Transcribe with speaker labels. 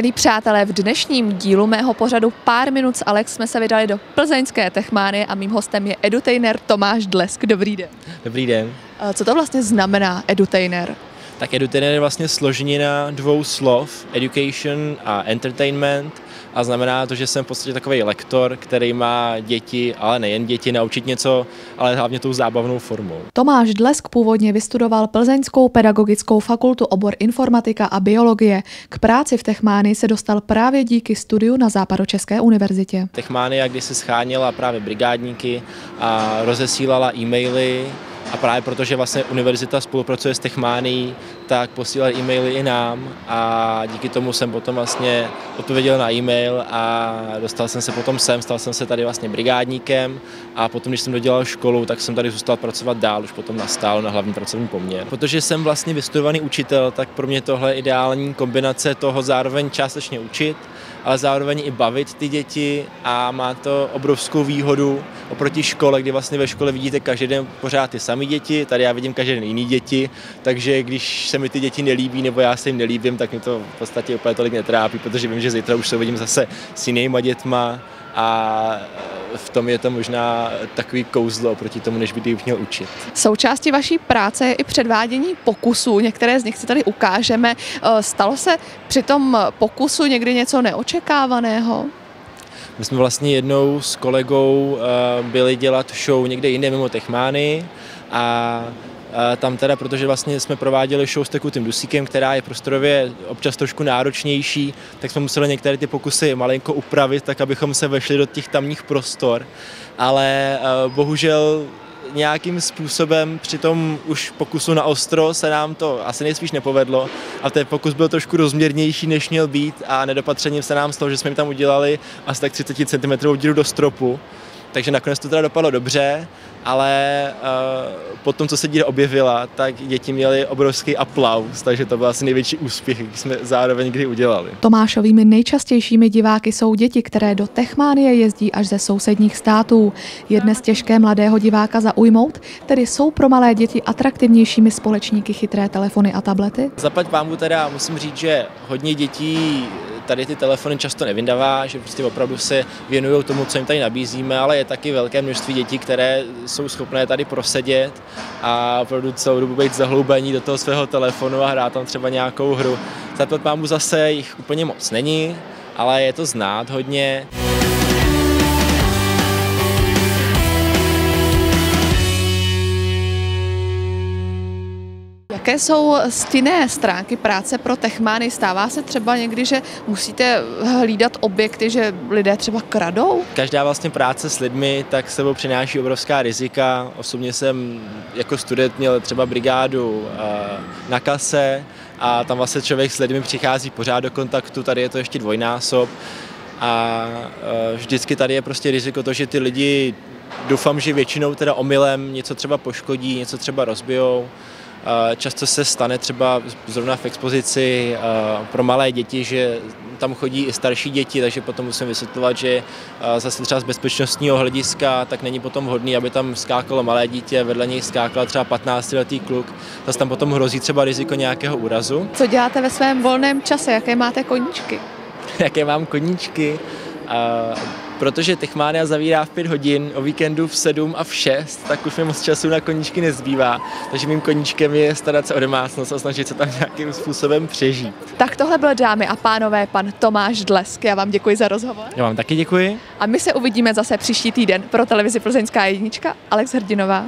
Speaker 1: Milí přátelé, v dnešním dílu mého pořadu Pár minut s Alex jsme se vydali do plzeňské techmány a mým hostem je edutainer Tomáš Dlesk. Dobrý den.
Speaker 2: Dobrý den.
Speaker 1: Co to vlastně znamená edutainer?
Speaker 2: Tak edutainer je vlastně složenina dvou slov, education a entertainment a znamená to, že jsem v podstatě takový lektor, který má děti, ale nejen děti, naučit něco, ale hlavně tou zábavnou formou.
Speaker 1: Tomáš Dlesk původně vystudoval Plzeňskou pedagogickou fakultu obor informatika a biologie. K práci v Techmány se dostal právě díky studiu na Západočeské univerzitě.
Speaker 2: Techmánia kdy se scháněla právě brigádníky a rozesílala e-maily a právě protože vlastně univerzita spolupracuje s Techmánií, tak posílali e-maily i nám a díky tomu jsem potom vlastně odpověděl na e-mail a dostal jsem se potom sem, stal jsem se tady vlastně brigádníkem a potom, když jsem dodělal školu, tak jsem tady zůstal pracovat dál, už potom nastál na hlavní pracovní poměr. Protože jsem vlastně vystudovaný učitel, tak pro mě tohle je ideální kombinace toho zároveň částečně učit, ale zároveň i bavit ty děti a má to obrovskou výhodu oproti škole, kdy vlastně ve škole vidíte každý den pořád ty samé děti, tady já vidím každý den jiný děti, takže když se mi ty děti nelíbí nebo já se jim nelíbím, tak mě to v podstatě úplně tolik netrápí, protože vím, že zítra už se uvidím zase s jinýma dětma a v tom je to možná takový kouzlo proti tomu, než by měl učit.
Speaker 1: Součástí vaší práce je i předvádění pokusů. Některé z nich si tady ukážeme. Eh, stalo se při tom pokusu někdy něco neočekávaného?
Speaker 2: My jsme vlastně jednou s kolegou eh, byli dělat show někde jinde mimo Techmány a tam teda, protože vlastně jsme prováděli show s tekutým dusíkem, která je prostorově občas trošku náročnější, tak jsme museli některé ty pokusy malinko upravit, tak abychom se vešli do těch tamních prostor. Ale eh, bohužel nějakým způsobem při tom už pokusu na ostro se nám to asi nejspíš nepovedlo a ten pokus byl trošku rozměrnější, než měl být a nedopatřením se nám stalo, že jsme jim tam udělali asi tak 30 cm díru do stropu, takže nakonec to teda dopadlo dobře, ale uh, po tom, co se díra objevila, tak děti měly obrovský aplaus, takže to byl asi největší úspěch, který jsme zároveň kdy udělali.
Speaker 1: Tomášovými nejčastějšími diváky jsou děti, které do Techmánie jezdí až ze sousedních států. Je dnes těžké mladého diváka zaujmout, tedy jsou pro malé děti atraktivnějšími společníky chytré telefony a tablety?
Speaker 2: Zaplať pámu teda musím říct, že hodně dětí tady ty telefony často nevydává, že prostě opravdu se věnují tomu, co jim tady nabízíme, ale je taky velké množství dětí, které jsou schopné tady prosedět a opravdu celou dobu být zahloubení do toho svého telefonu a hrát tam třeba nějakou hru. Zaplat mámu zase jich úplně moc není, ale je to znát hodně.
Speaker 1: Jaké jsou stinné stránky práce pro techmány? Stává se třeba někdy, že musíte hlídat objekty, že lidé třeba kradou?
Speaker 2: Každá vlastně práce s lidmi tak sebou přináší obrovská rizika. Osobně jsem jako student měl třeba brigádu eh, na kase a tam vlastně člověk s lidmi přichází pořád do kontaktu, tady je to ještě dvojnásob a eh, vždycky tady je prostě riziko to, že ty lidi doufám, že většinou teda omylem něco třeba poškodí, něco třeba rozbijou Často se stane třeba zrovna v expozici pro malé děti, že tam chodí i starší děti, takže potom musím vysvětlovat, že zase třeba z bezpečnostního hlediska tak není potom vhodný, aby tam skákalo malé dítě, vedle něj skákal třeba 15-letý kluk, zase tam potom hrozí třeba riziko nějakého úrazu.
Speaker 1: Co děláte ve svém volném čase? Jaké máte koníčky?
Speaker 2: Jaké mám koníčky? Protože Techmania zavírá v 5 hodin, o víkendu v 7 a v 6, tak už mi moc času na koníčky nezbývá. Takže mým koníčkem je starat se o domácnost a snažit se tam nějakým způsobem přežít.
Speaker 1: Tak tohle byl dámy a pánové pan Tomáš Dlesk. Já vám děkuji za rozhovor.
Speaker 2: Já vám taky děkuji.
Speaker 1: A my se uvidíme zase příští týden pro televizi Plzeňská jednička. Alex Hrdinová.